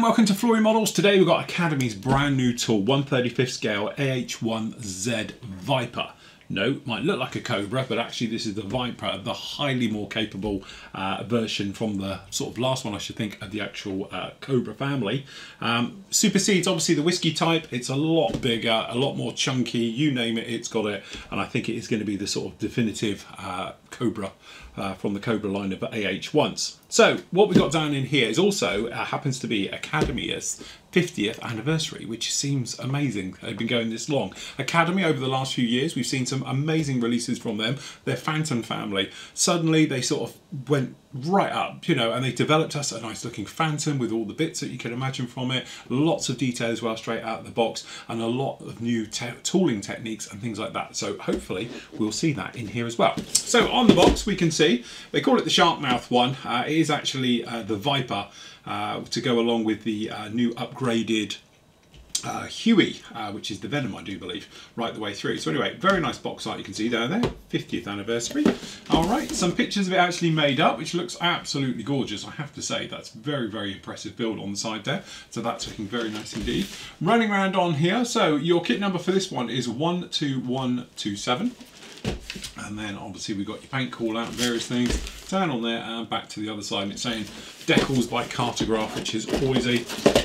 And welcome to Flory Models. Today we've got Academy's brand new tool, 135th scale AH1Z Viper. No, might look like a Cobra, but actually this is the Viper, the highly more capable uh, version from the sort of last one, I should think, of the actual uh, Cobra family. Um, supersedes obviously the whiskey type. It's a lot bigger, a lot more chunky. You name it, it's got it, and I think it is going to be the sort of definitive uh, Cobra uh, from the Cobra line of AH ones. So what we got down in here is also uh, happens to be Academy's 50th anniversary, which seems amazing. They've been going this long. Academy over the last few years, we've seen some amazing releases from them. Their Phantom family. Suddenly they sort of went right up, you know, and they developed us a nice looking Phantom with all the bits that you can imagine from it. Lots of detail as well straight out of the box and a lot of new te tooling techniques and things like that. So hopefully we'll see that in here as well. So on the box we can see, they call it the shark mouth one. Uh, it is actually uh, the Viper uh, to go along with the uh, new upgraded uh, Huey, uh, which is the Venom, I do believe, right the way through. So anyway, very nice box art you can see down there, 50th anniversary. All right, some pictures of it actually made up, which looks absolutely gorgeous, I have to say. That's very, very impressive build on the side there. So that's looking very nice indeed. Running around on here, so your kit number for this one is 12127. And then obviously we've got your paint call out, and various things, down on there and back to the other side. And it's saying decals by Cartograf, which is always a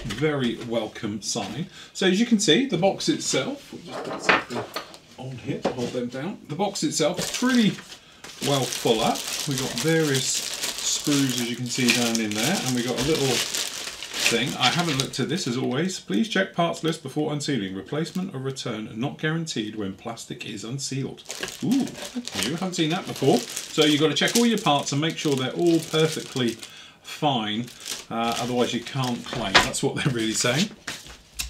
very welcome sign. So as you can see, the box itself, on here to hold them down. The box itself is pretty well full up. We've got various screws as you can see down in there and we've got a little thing. I haven't looked at this as always. Please check parts list before unsealing. Replacement or return not guaranteed when plastic is unsealed. Ooh. I haven't seen that before. So you've got to check all your parts and make sure they're all perfectly fine. Uh, otherwise you can't claim. That's what they're really saying.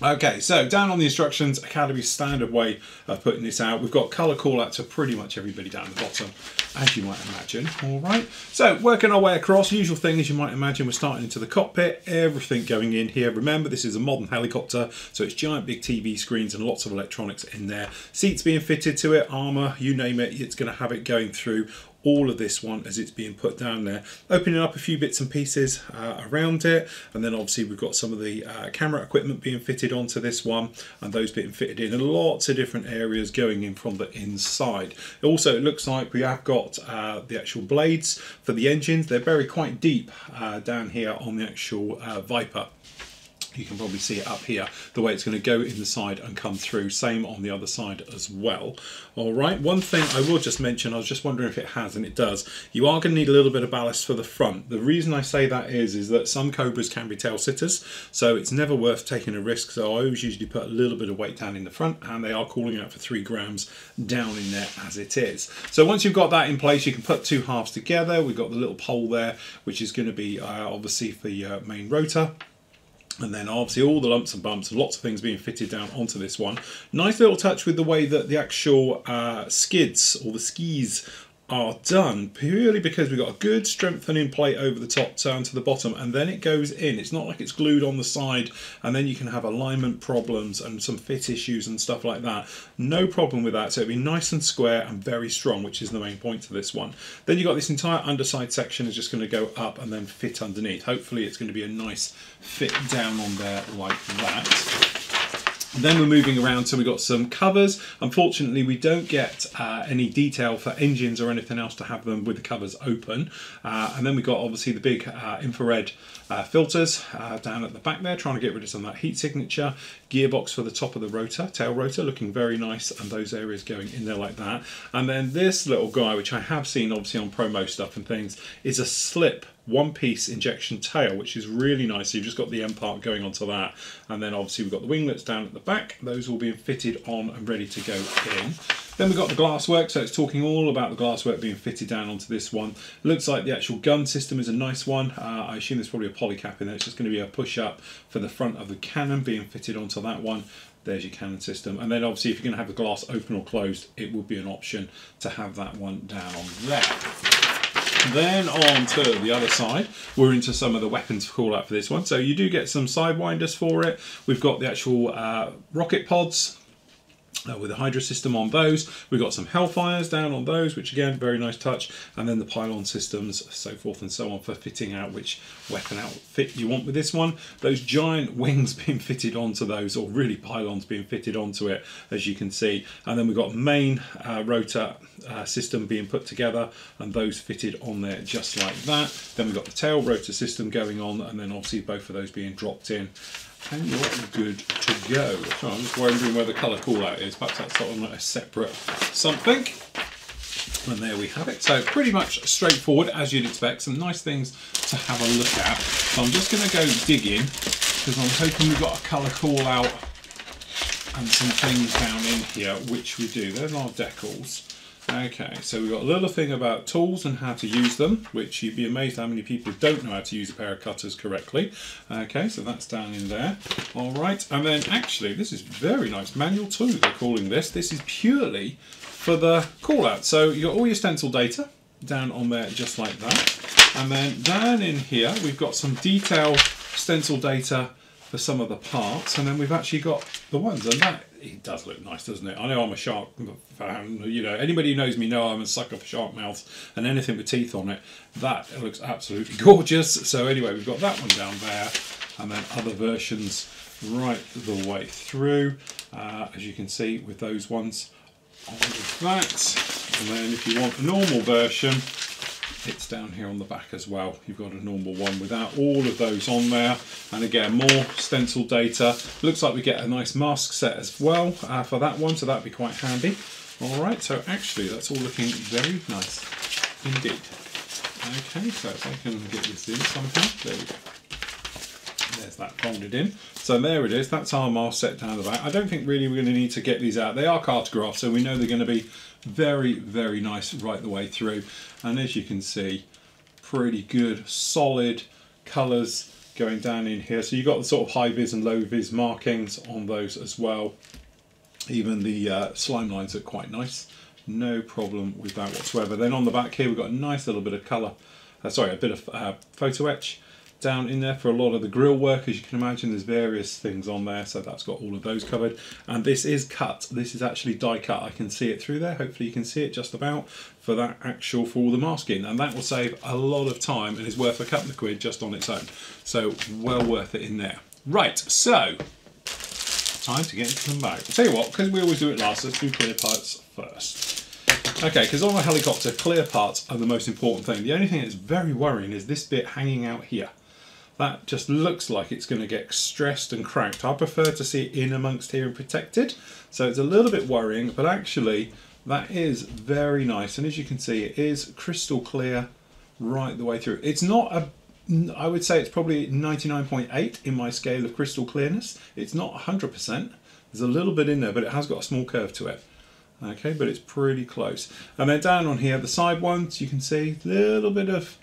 Okay, so down on the instructions, Academy's standard way of putting this out. We've got colour call out to pretty much everybody down the bottom, as you might imagine. All right, so working our way across, usual thing as you might imagine, we're starting into the cockpit, everything going in here. Remember, this is a modern helicopter, so it's giant big TV screens and lots of electronics in there. Seats being fitted to it, armour, you name it, it's going to have it going through all of this one as it's being put down there. Opening up a few bits and pieces uh, around it and then obviously we've got some of the uh, camera equipment being fitted onto this one and those being fitted in and lots of different areas going in from the inside. Also it looks like we have got uh, the actual blades for the engines. They're buried quite deep uh, down here on the actual uh, Viper you can probably see it up here the way it's going to go in the side and come through. Same on the other side as well. All right one thing i will just mention i was just wondering if it has and it does. You are going to need a little bit of ballast for the front. The reason i say that is is that some cobras can be tail sitters so it's never worth taking a risk. So i always usually put a little bit of weight down in the front and they are calling out for three grams down in there as it is. So once you've got that in place you can put two halves together. We've got the little pole there which is going to be uh, obviously for uh, main rotor and then obviously all the lumps and bumps lots of things being fitted down onto this one. Nice little touch with the way that the actual uh, skids or the skis are done purely because we've got a good strengthening plate over the top down to the bottom and then it goes in. It's not like it's glued on the side and then you can have alignment problems and some fit issues and stuff like that. No problem with that. So it'll be nice and square and very strong which is the main point to this one. Then you've got this entire underside section is just going to go up and then fit underneath. Hopefully it's going to be a nice fit down on there like that then we're moving around, so we've got some covers. Unfortunately, we don't get uh, any detail for engines or anything else to have them with the covers open. Uh, and then we've got obviously the big uh, infrared uh, filters uh, down at the back there, trying to get rid of some of that heat signature. Gearbox for the top of the rotor, tail rotor, looking very nice, and those areas going in there like that. And then this little guy, which I have seen obviously on promo stuff and things, is a slip one piece injection tail, which is really nice. So you've just got the end part going onto that. And then obviously we've got the winglets down at the back. Those all being fitted on and ready to go in. Then we've got the glasswork, so it's talking all about the glasswork being fitted down onto this one. Looks like the actual gun system is a nice one. Uh, I assume there's probably a polycap in there. It's just going to be a push-up for the front of the cannon being fitted onto that one there's your cannon system and then obviously if you're going to have the glass open or closed it would be an option to have that one down there then on to the other side, we're into some of the weapons call out for this one. So you do get some sidewinders for it. We've got the actual uh, rocket pods, uh, with the Hydra system on those. We've got some Hellfires down on those, which again, very nice touch. And then the pylon systems, so forth and so on for fitting out which weapon outfit you want with this one. Those giant wings being fitted onto those, or really pylons being fitted onto it, as you can see. And then we've got main uh, rotor uh, system being put together and those fitted on there just like that. Then we've got the tail rotor system going on and then obviously both of those being dropped in and you're good to go. So I'm just wondering where the colour call out is. Perhaps that's on a separate something. And there we have it. So pretty much straightforward as you'd expect. Some nice things to have a look at. So I'm just going to go digging because I'm hoping we've got a colour call out and some things down in here, which we do. There's our decals. Okay, so we've got a little thing about tools and how to use them, which you'd be amazed how many people don't know how to use a pair of cutters correctly. Okay, so that's down in there. All right, and then actually, this is very nice. Manual 2, they're calling this. This is purely for the call out. So you've got all your stencil data down on there just like that. And then down in here, we've got some detail stencil data for some of the parts. And then we've actually got the ones, and that it does look nice, doesn't it? I know I'm a shark fan. You know, anybody who knows me know I'm a sucker for shark mouths and anything with teeth on it. That looks absolutely gorgeous. So anyway, we've got that one down there, and then other versions right the way through, uh, as you can see with those ones on that. And then if you want a normal version, it's down here on the back as well. You've got a normal one without all of those on there. And again, more stencil data. Looks like we get a nice mask set as well uh, for that one, so that'd be quite handy. All right, so actually that's all looking very nice indeed. Okay, so if I can get this in somehow, there we go. There's that folded in. So there it is, that's our mask set down the back. I don't think really we're going to need to get these out. They are Cartografs, so we know they're going to be very, very nice right the way through. And as you can see, pretty good, solid colours going down in here. So you've got the sort of high vis and low vis markings on those as well. Even the uh, slime lines are quite nice. No problem with that whatsoever. Then on the back here, we've got a nice little bit of colour, uh, sorry, a bit of uh, photo etch down in there for a lot of the grill work. As you can imagine there's various things on there so that's got all of those covered. And this is cut. This is actually die cut. I can see it through there. Hopefully you can see it just about for that actual for all the masking. And that will save a lot of time and is worth a couple of quid just on its own. So well worth it in there. Right so time to get into the bag I'll tell you what because we always do it last let's do clear parts first. Okay, because on a helicopter, clear parts are the most important thing. The only thing that's very worrying is this bit hanging out here that just looks like it's going to get stressed and cracked. I prefer to see it in amongst here and protected. So it's a little bit worrying, but actually that is very nice. And as you can see, it is crystal clear right the way through. It's not a I would say it's probably 99.8 in my scale of crystal clearness. It's not 100%. There's a little bit in there, but it has got a small curve to it. Okay, but it's pretty close. And then down on here, the side ones, you can see a little bit of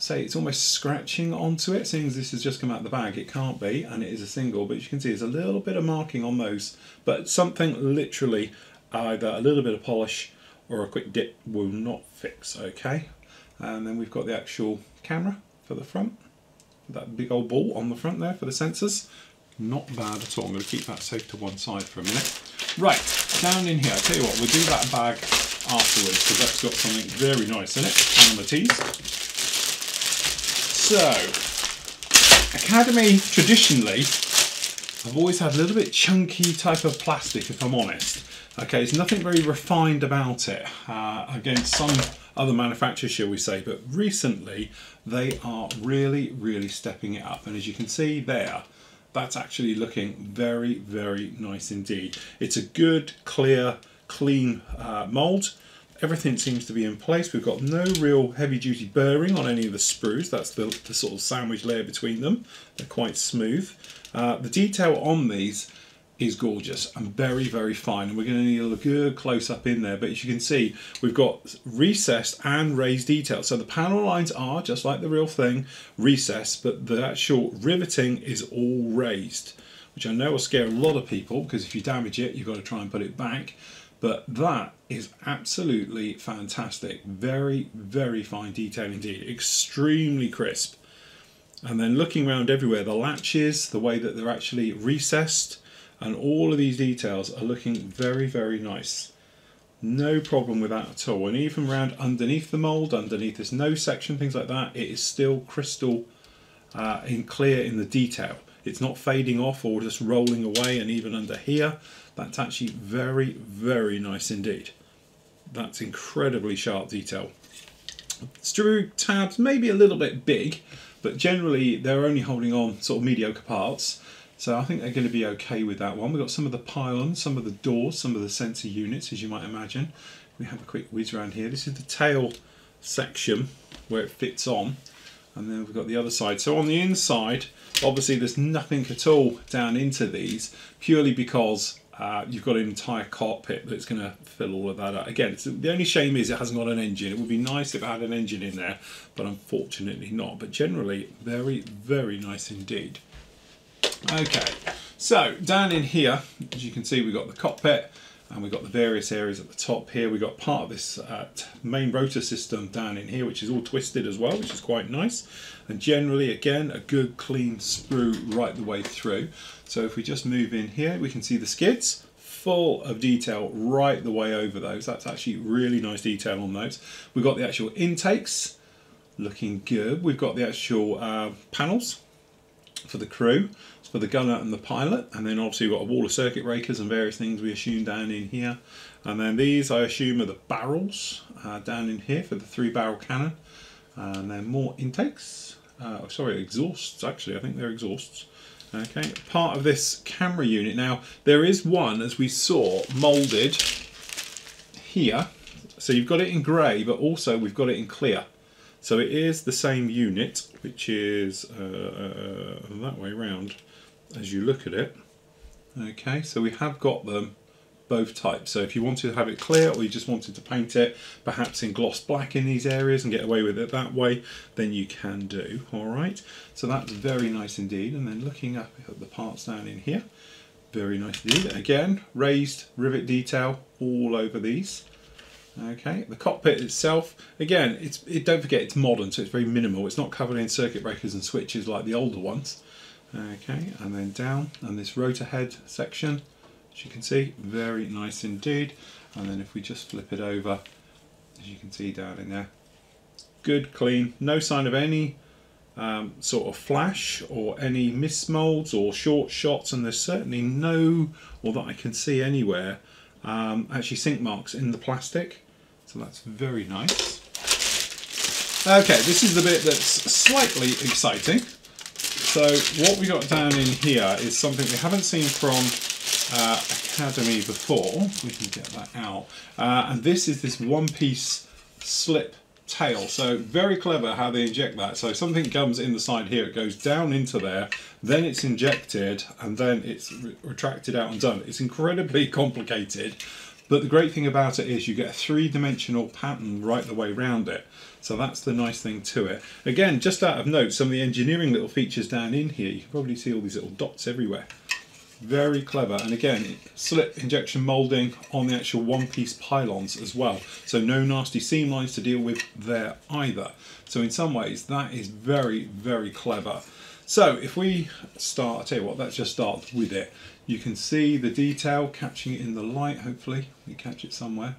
say it's almost scratching onto it, seeing as this has just come out of the bag, it can't be, and it is a single, but you can see there's a little bit of marking on those, but something literally, either a little bit of polish or a quick dip will not fix, okay? And then we've got the actual camera for the front, that big old ball on the front there for the sensors. Not bad at all. I'm going to keep that safe to one side for a minute. Right, down in here, I tell you what, we'll do that bag afterwards because that's got something very nice in it the tees. So, Academy traditionally I've always had a little bit chunky type of plastic if I'm honest. Okay, it's nothing very refined about it uh, against some other manufacturers shall we say, but recently they are really, really stepping it up. And as you can see there, that's actually looking very, very nice indeed. It's a good, clear, clean uh, mould. Everything seems to be in place. We've got no real heavy duty burring on any of the sprues. That's the, the sort of sandwich layer between them. They're quite smooth. Uh, the detail on these is gorgeous and very, very fine. And we're going to need a good close up in there. But as you can see, we've got recessed and raised detail. So the panel lines are, just like the real thing, recessed, but the actual riveting is all raised, which I know will scare a lot of people because if you damage it, you've got to try and put it back. But that is absolutely fantastic. Very, very fine detail indeed. Extremely crisp. And then looking around everywhere, the latches, the way that they're actually recessed, and all of these details are looking very, very nice. No problem with that at all. And even around underneath the mould, underneath this nose section, things like that, it is still crystal uh, in clear in the detail. It's not fading off or just rolling away and even under here, that's actually very, very nice indeed. That's incredibly sharp detail. Screw tabs maybe a little bit big, but generally they're only holding on sort of mediocre parts. So I think they're going to be okay with that one. We've got some of the pylons, some of the doors, some of the sensor units, as you might imagine. We have a quick whiz around here. This is the tail section where it fits on. And then we've got the other side. So on the inside, obviously there's nothing at all down into these, purely because uh, you've got an entire cockpit that's going to fill all of that up. Again, the only shame is it hasn't got an engine. It would be nice if it had an engine in there, but unfortunately not. But generally, very, very nice indeed. Okay, so down in here, as you can see, we've got the cockpit and we've got the various areas at the top here. We've got part of this uh, main rotor system down in here, which is all twisted as well, which is quite nice. And generally, again, a good clean sprue right the way through. So if we just move in here, we can see the skids full of detail right the way over those. That's actually really nice detail on those. We've got the actual intakes looking good. We've got the actual uh, panels for the crew for the gunner and the pilot and then obviously we've got a wall of circuit breakers and various things we assume down in here. And then these I assume are the barrels uh, down in here for the three barrel cannon. And then more intakes. Uh, sorry exhausts actually. I think they're exhausts. Okay part of this camera unit. Now there is one as we saw molded here. So you've got it in grey but also we've got it in clear. So it is the same unit which is uh, uh, that way round as you look at it. Okay, so we have got them both types. So if you wanted to have it clear or you just wanted to paint it perhaps in gloss black in these areas and get away with it that way, then you can do. All right, so that's very nice indeed. And then looking up at the parts down in here, very nice indeed. Again, raised rivet detail all over these. Okay, the cockpit itself, again, it's it, don't forget it's modern, so it's very minimal. It's not covered in circuit breakers and switches like the older ones. Okay, and then down, and this rotor head section, as you can see, very nice indeed. And then if we just flip it over, as you can see down in there, good, clean, no sign of any um, sort of flash or any mismolds or short shots, and there's certainly no, or that I can see anywhere, um, actually sink marks in the plastic. So that's very nice. Okay, this is the bit that's slightly exciting. So what we got down in here is something we haven't seen from uh, Academy before. We can get that out. Uh, and this is this one-piece slip tail. So very clever how they inject that. So something comes in the side here, it goes down into there, then it's injected, and then it's re retracted out and done. It's incredibly complicated, but the great thing about it is you get a three-dimensional pattern right the way around it. So that's the nice thing to it. Again, just out of note, some of the engineering little features down in here, you can probably see all these little dots everywhere. Very clever. And again, slip injection moulding on the actual one-piece pylons as well. So no nasty seam lines to deal with there either. So in some ways, that is very, very clever. So if we start, I tell you what, let's just start with it. You can see the detail, catching it in the light, hopefully. We catch it somewhere.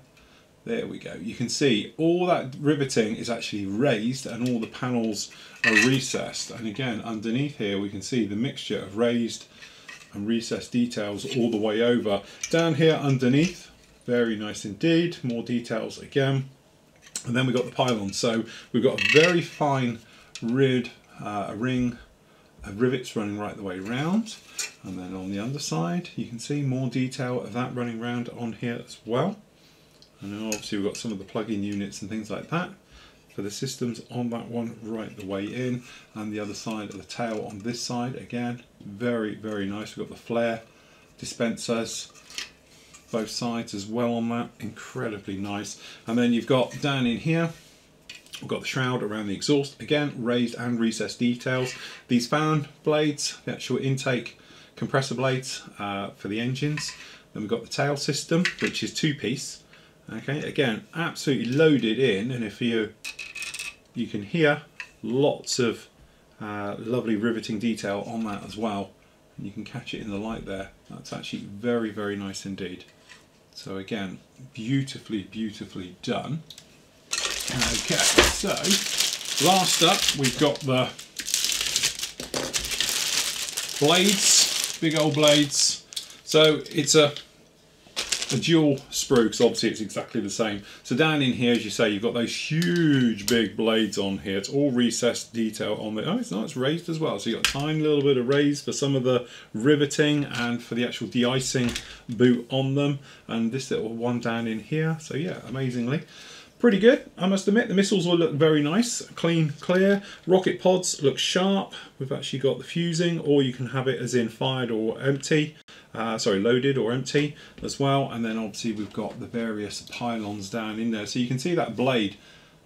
There we go. You can see all that riveting is actually raised and all the panels are recessed. And again, underneath here, we can see the mixture of raised and recessed details all the way over. Down here underneath, very nice indeed. More details again. And then we've got the pylon. So we've got a very fine rid, uh, a ring of rivets running right the way round. And then on the underside, you can see more detail of that running round on here as well. And then obviously we've got some of the plug-in units and things like that. For the systems on that one right the way in. And the other side of the tail on this side again very very nice. We've got the flare dispensers both sides as well on that. Incredibly nice. And then you've got down in here we've got the shroud around the exhaust. Again raised and recessed details. These fan blades the actual intake compressor blades uh, for the engines then we've got the tail system which is two piece Okay, again, absolutely loaded in, and if you you can hear lots of uh, lovely riveting detail on that as well. And you can catch it in the light there. That's actually very, very nice indeed. So again, beautifully, beautifully done. Okay, so last up we've got the blades, big old blades. So it's a a dual sprue because obviously it's exactly the same. So down in here, as you say, you've got those huge big blades on here. It's all recessed detail on the, oh, it's not, it's raised as well. So you've got a tiny little bit of raise for some of the riveting and for the actual de-icing boot on them. And this little one down in here. So yeah, amazingly pretty good I must admit. The missiles will look very nice clean clear. Rocket pods look sharp. We've actually got the fusing or you can have it as in fired or empty. Uh, sorry loaded or empty as well. And then obviously we've got the various pylons down in there. So you can see that blade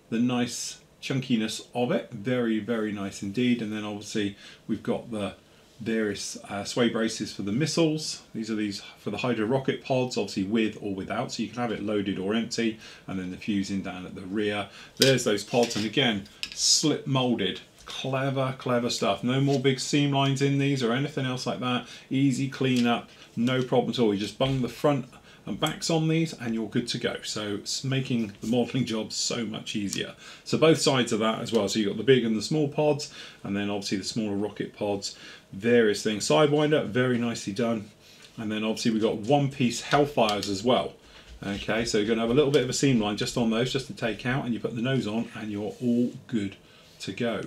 the nice chunkiness of it. Very very nice indeed. And then obviously we've got the various uh, sway braces for the missiles. These are these for the Hydra rocket pods, obviously with or without, so you can have it loaded or empty, and then the fusing down at the rear. There's those pods, and again, slip molded. Clever, clever stuff. No more big seam lines in these or anything else like that. Easy clean up, no problem at all. You just bung the front and backs on these and you're good to go. So it's making the modelling job so much easier. So both sides of that as well. So you've got the big and the small pods and then obviously the smaller rocket pods, various things. Sidewinder, very nicely done. And then obviously we've got one piece Hellfires as well. Okay, so you're going to have a little bit of a seam line just on those, just to take out, and you put the nose on, and you're all good to go.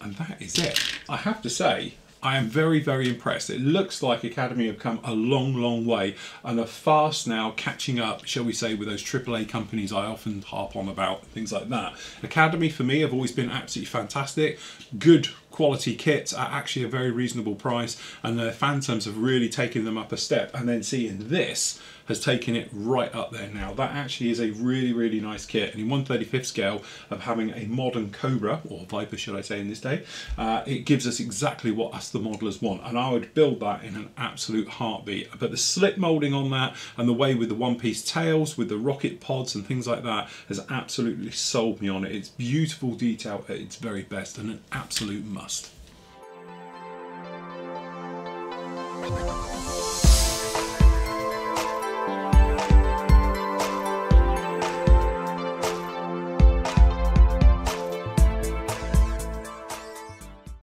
And that is it. I have to say, I am very, very impressed. It looks like Academy have come a long, long way and are fast now catching up, shall we say, with those AAA companies I often harp on about, things like that. Academy, for me, have always been absolutely fantastic. Good quality kits at actually a very reasonable price and the Phantoms have really taken them up a step and then seeing this has taken it right up there now. That actually is a really, really nice kit. And in 135th scale of having a modern Cobra, or Viper should I say in this day, uh, it gives us exactly what us the modelers want. And I would build that in an absolute heartbeat. But the slip moulding on that and the way with the one-piece tails, with the rocket pods and things like that has absolutely sold me on it. It's beautiful detail at its very best and an absolute must.